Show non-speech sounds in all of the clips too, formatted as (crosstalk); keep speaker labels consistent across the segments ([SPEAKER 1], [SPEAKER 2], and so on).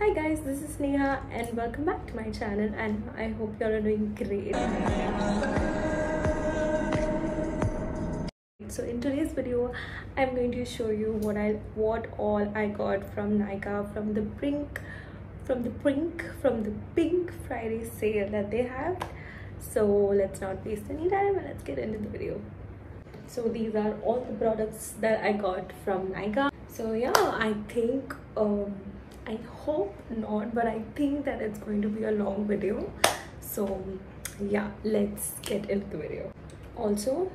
[SPEAKER 1] Hi guys, this is Neha and welcome back to my channel and I hope you all are doing great. So in today's video, I'm going to show you what I what all I got from Nykaa from the brink from the brink from the pink Friday sale that they have. So let's not waste any time and let's get into the video. So these are all the products that I got from Nykaa. So yeah, I think um I hope not, but I think that it's going to be a long video. So yeah, let's get into the video. Also,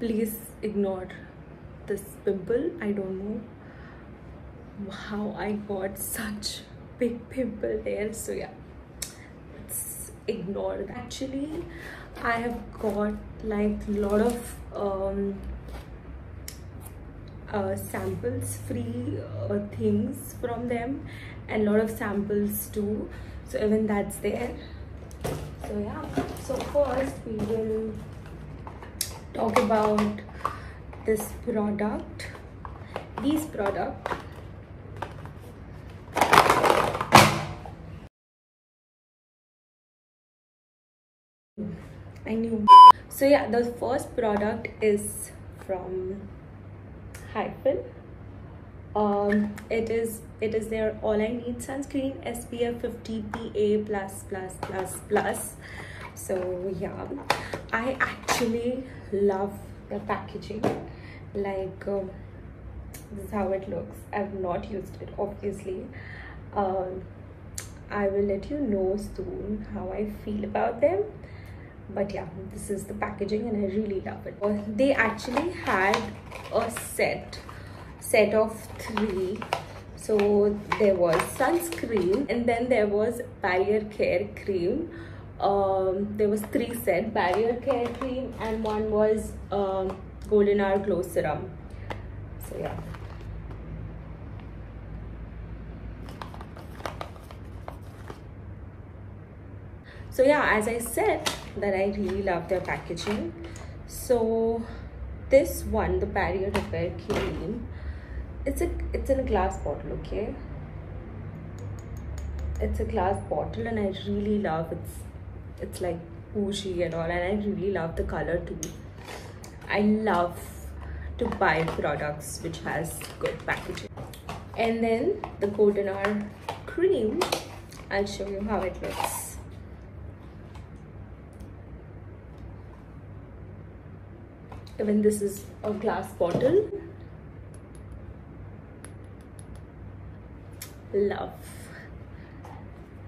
[SPEAKER 1] please ignore this pimple. I don't know how I got (laughs) such big pimple there. So yeah, let's ignore that. Actually, I have got like a lot of um uh, samples free uh, things from them and a lot of samples too. So even that's there. So yeah. So first we will talk about this product. These product. I knew. So yeah the first product is from hyphen. Um it is it is their all i need sunscreen spf 50 pa plus plus plus plus. So yeah. I actually love the packaging. Like um, this is how it looks. I've not used it obviously. Um i will let you know soon how i feel about them but yeah this is the packaging and i really love it. They actually had a set set of three. So there was sunscreen and then there was barrier care cream. Um, there was three set barrier care cream and one was um, golden hour glow serum. So yeah. So yeah as i said that i really love their packaging. So this one the barrier repair cream it's a it's in a glass bottle okay? It's a glass bottle and i really love it's it's like bougie and all and i really love the color too. I love to buy products which has good packaging. And then the golden hour cream i'll show you how it looks even this is a glass bottle. Love.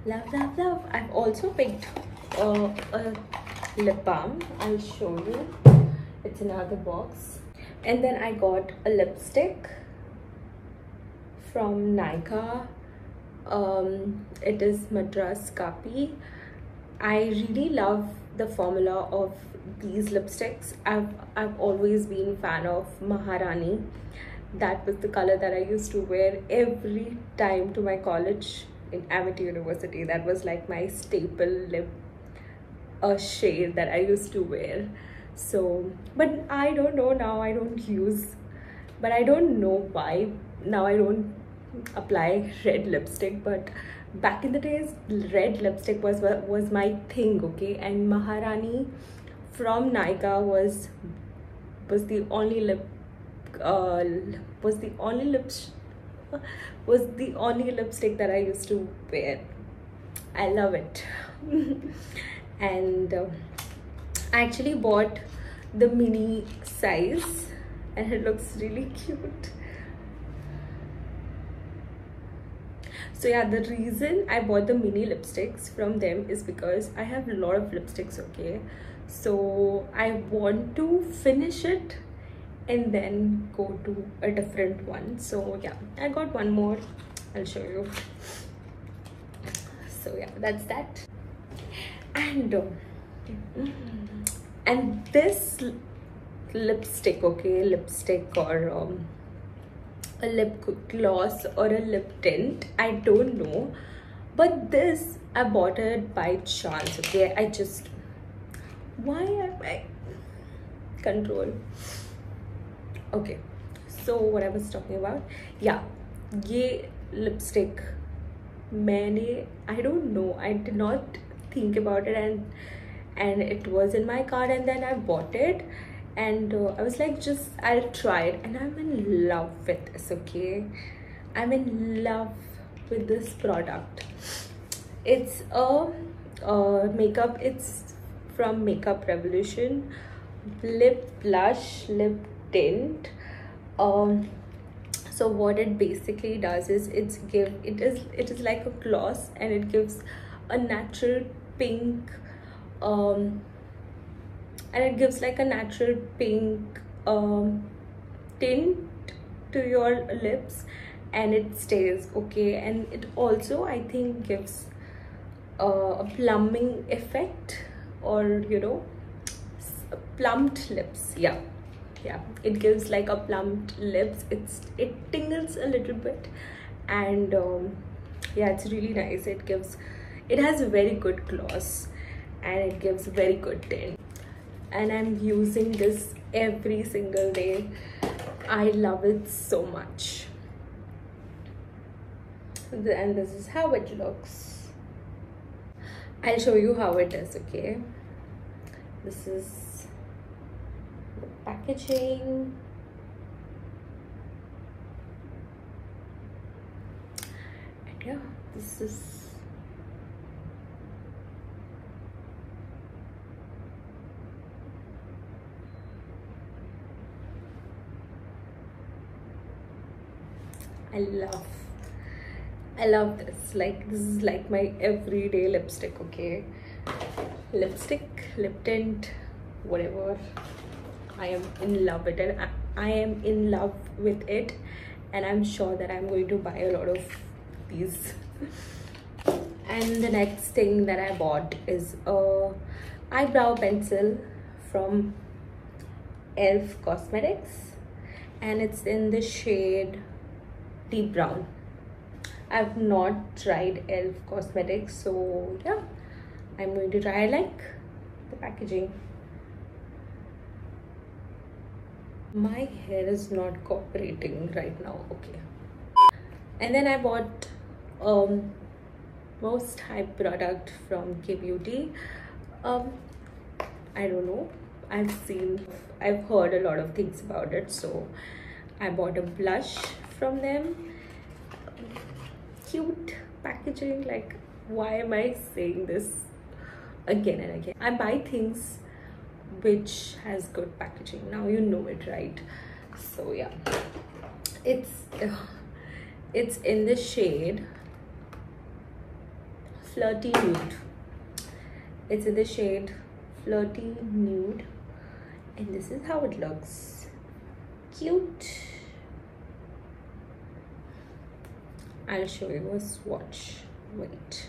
[SPEAKER 1] Love love love. I've also picked uh, a lip balm. I'll show you. It's another box. And then i got a lipstick from Nykaa. Um, it is Madras Kapi. I really love the formula of these lipsticks. I've i've always been fan of maharani. That was the color that i used to wear every time to my college in amity university. That was like my staple lip a shade that i used to wear. So but i don't know now. I don't use but i don't know why. Now i don't apply red lipstick but back in the days red lipstick was was my thing okay? And maharani from Nykaa was was the only lip uh, was the only lips (laughs) was the only lipstick that I used to wear. I love it, (laughs) and uh, I actually bought the mini size, and it looks really cute. so yeah the reason i bought the mini lipsticks from them is because i have a lot of lipsticks okay so i want to finish it and then go to a different one. So yeah i got one more. I'll show you. So yeah that's that. And uh, and this lipstick okay lipstick or um, a lip gloss or a lip tint i don't know. But this i bought it by chance okay? I just why am I control okay so what I was talking about yeah ये lipstick मैंने I don't know I did not think about it and and it was in my cart and then I bought it and uh, I was like just I'll try it and I'm in love with this okay I'm in love with this product it's a uh, makeup it's from makeup revolution lip blush lip tint. Um so what it basically does is it's give it is it is like a gloss and it gives a natural pink um and it gives like a natural pink um tint to your lips and it stays okay. And it also i think gives uh, a plumbing effect or you know plumped lips. Yeah. Yeah. It gives like a plumped lips. It's it tingles a little bit. And um, yeah it's really nice. It gives it has a very good gloss and it gives very good tint. And i'm using this every single day. I love it so much. And this is how it looks i'll show you how it is okay? This is the packaging. And yeah this is I love I love this. Like this is like my everyday lipstick okay? Lipstick lip tint whatever. I am in love with it. I, I am in love with it and I'm sure that I'm going to buy a lot of these. (laughs) And the next thing that I bought is a eyebrow pencil from elf cosmetics and it's in the shade deep brown i've not tried elf cosmetics so yeah. I'm going to try I like the packaging. My hair is not cooperating right now okay. And then i bought um most hype product from Kay Beauty um i don't know. I've seen i've heard a lot of things about it so i bought a blush from them cute packaging like why am i saying this again and again? I buy things which has good packaging. Now you know it right? So yeah. It's it's in the shade flirty nude. It's in the shade flirty nude. And this is how it looks. Cute I'll show you a swatch. Wait.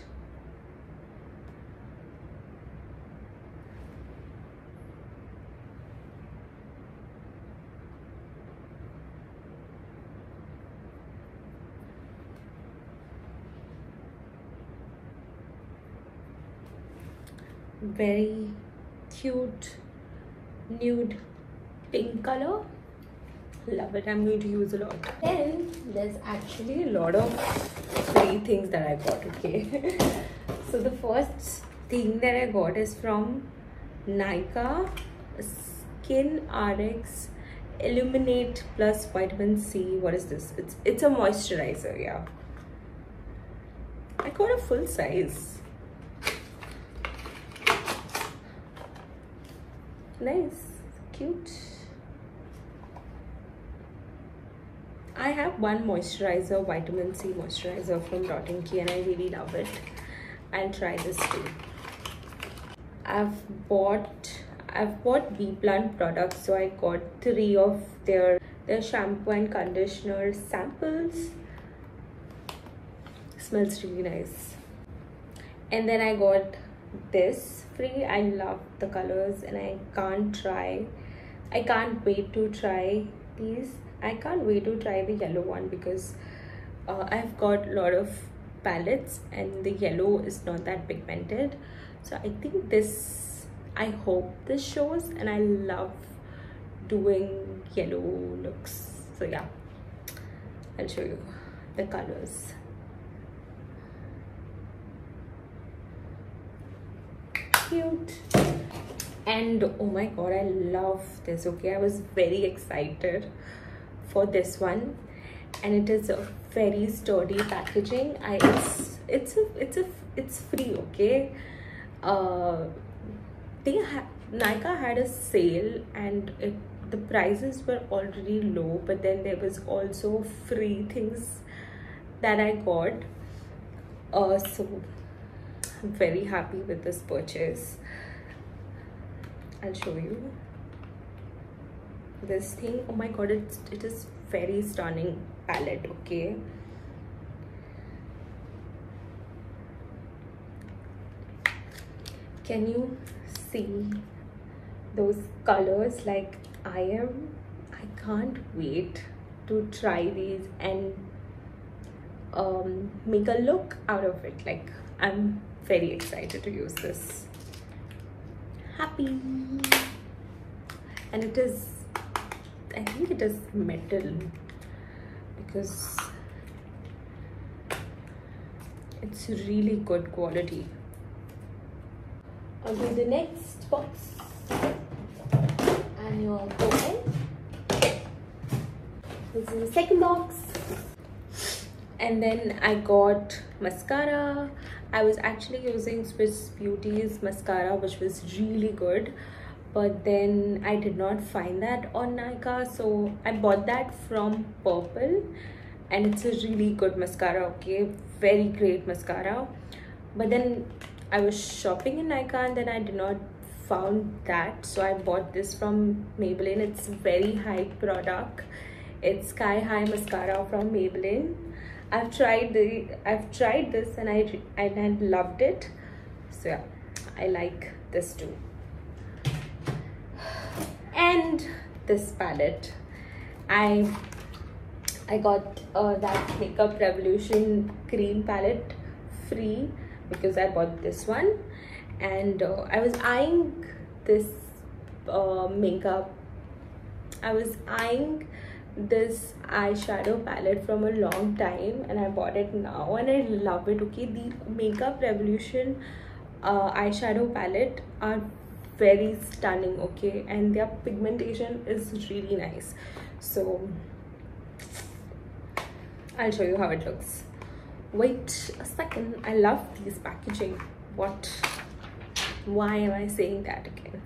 [SPEAKER 1] Very cute nude pink color love it. I'm going to use a lot. Then there's actually a lot of free things that i got okay? (laughs) So the first thing that i got is from Nykaa skin rx illuminate plus vitamin c. What is this? It's it's a moisturizer yeah. I got a full size. Nice. Cute I have one moisturizer, vitamin C moisturizer from Dot & Key and I really love it. I'll try this too. I've bought I've bought BBlunt products so I got three of their their shampoo and conditioner samples. Smells really nice. And then I got this free. I love the colors and I can't try I can't wait to try these I can't wait to try the yellow one because uh, I've got a lot of palettes and the yellow is not that pigmented. So I think this I hope this shows and I love doing yellow looks. So yeah. I'll show you the colors. Cute. And oh my god I love this okay? I was very excited for this one. And it is a very sturdy packaging. I it's it's a it's a it's free okay? Uh they had Nykaa had a sale and it the prices were already low but then there was also free things that I got. Uh, so I'm very happy with this purchase. I'll show you this thing. Oh my god it's it is very stunning palette okay? Can you see those colors? Like I am I can't wait to try these and um, make a look out of it. Like I'm very excited to use this. Happy. And it is I think it is metal because it's really good quality. Okay the next box. And your open. This is the second box. And then I got mascara. I was actually using Swiss Beauty's mascara which was really good but then I did not find that on Nykaa so I bought that from Purplle. And it's a really good mascara okay? Very great mascara. But then I was shopping in Nykaa and then I did not found that. So I bought this from Maybelline. It's very high product. It's sky high mascara from Maybelline. I've tried the I've tried this and I and I loved it. So yeah I like this too and this palette i i got uh, that makeup revolution cream palette free because i bought this one. And uh, i was eyeing this uh, makeup. I was eyeing this eyeshadow palette from a long time and i bought it now and i love it. Okay the makeup revolution uh, eyeshadow palette are very stunning okay? And their pigmentation is really nice. So i'll show you how it looks. Wait a second. I love these packaging. What? Why am i saying that again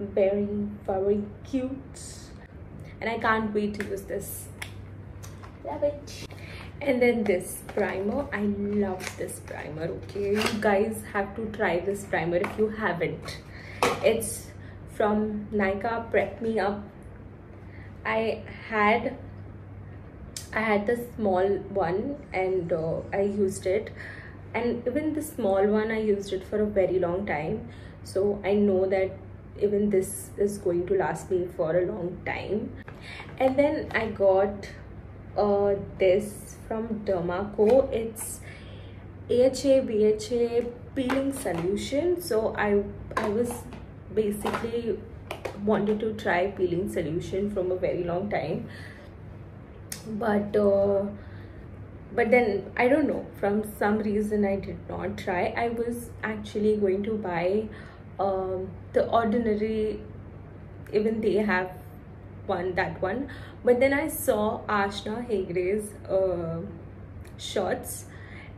[SPEAKER 1] very very cute. And i can't wait to use this. Love it. And then this primer. I love this primer okay? You guys have to try this primer if you haven't. It's from Nykaa prep me up. I had i had the small one and uh, i used it. And even the small one i used it for a very long time. So i know that even this is going to last me for a long time. And then i got uh this from Derma Co. It's AHA BHA peeling solution. So I I was basically wanted to try peeling solution from a very long time. But uh, but then I don't know from some reason I did not try. I was actually going to buy um, the ordinary even they have one that one. But then i saw ashna hegde's uh, shots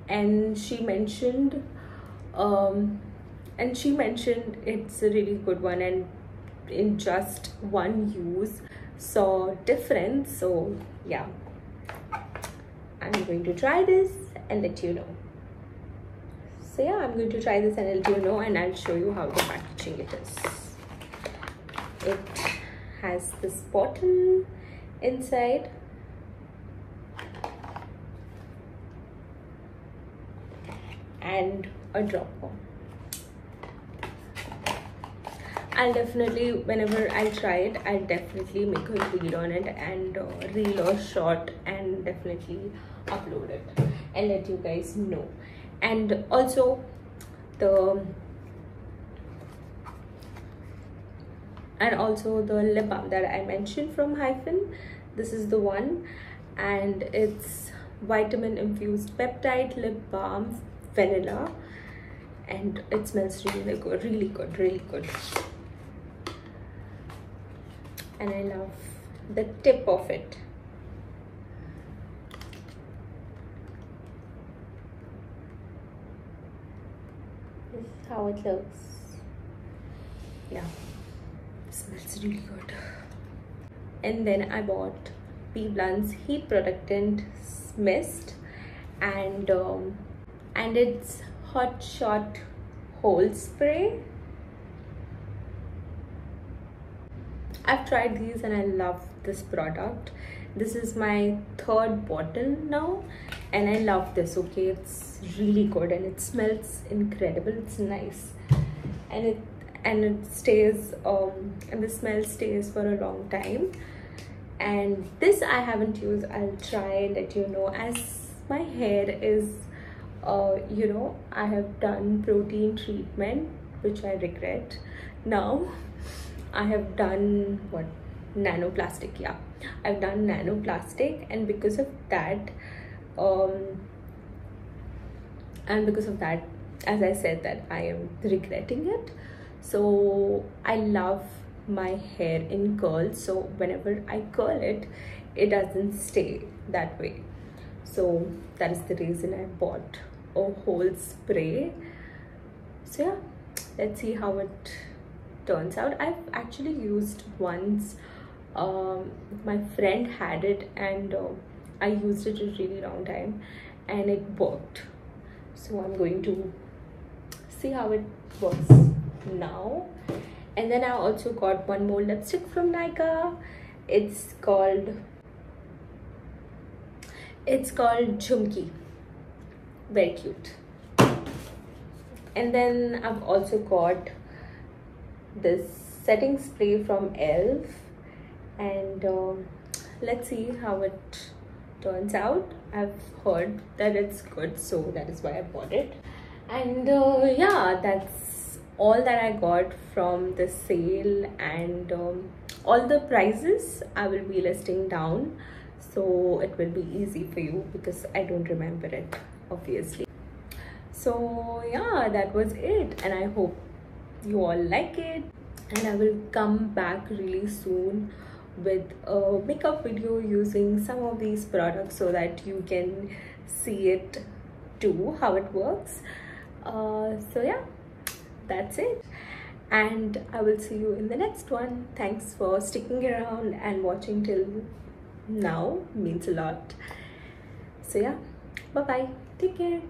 [SPEAKER 1] and she mentioned um, and she mentioned it's a really good one and in just one use saw difference so yeah. I'm going to try this and let you know so yeah i'm going to try this you know and i'll show you how the packaging it is. It has this bottle inside. And a dropper I'll definitely, whenever I try it, I'll definitely make a reel on it and uh, reel or short and definitely upload it and let you guys know and also the and also the lip balm that I mentioned from Hyphen. This is the one. And it's vitamin infused peptide lip balm vanilla. And it smells really good really good really good. And I love the tip of it is how it looks. Yeah. Smells really good. And then I bought BBlunt's heat protectant mist and um, and it's hot shot hole spray. I've tried these and I love this product. This is my third bottle now and I love this okay? It's really good and it smells incredible. It's nice. And it and it stays um and the smell stays for a long time. And this i haven't used. I'll try and let you know. As my hair is uh you know i have done protein treatment which i regret. Now i have done what? Nanoplastia yeah. I've done nanoplastia and because of that um and because of that as i said that i am regretting it. So i love my hair in curls. So whenever i curl it it doesn't stay that way. So that is the reason i bought a whole spray. So yeah let's see how it turns out. I've actually used once um, my friend had it and uh, i used it a really long time and it worked. So i'm going to see how it works now. And then I also got one more lipstick from Nykaa. It's called it's called Jhumki very cute. And then I've also got this setting spray from ELF. And um, let's see how it turns out I've heard that it's good so that is why I bought it. And uh, yeah that's all that I got from the sale and um, all the prices I will be listing down. So it will be easy for you because I don't remember it obviously. So yeah that was it. And I hope you all like it. And I will come back really soon with a makeup video using some of these products so that you can see it too how it works. Uh, so yeah that's it. And i will see you in the next one. Thanks for sticking around and watching till now. Means a lot. So yeah bye bye take care